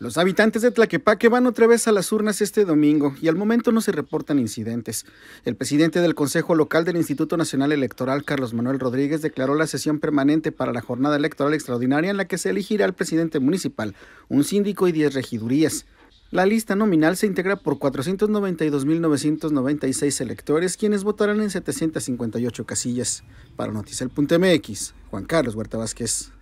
Los habitantes de Tlaquepaque van otra vez a las urnas este domingo y al momento no se reportan incidentes. El presidente del Consejo Local del Instituto Nacional Electoral, Carlos Manuel Rodríguez, declaró la sesión permanente para la jornada electoral extraordinaria en la que se elegirá al presidente municipal, un síndico y 10 regidurías. La lista nominal se integra por 492.996 electores, quienes votarán en 758 casillas. Para Noticiel.mx, Juan Carlos Huerta Vázquez.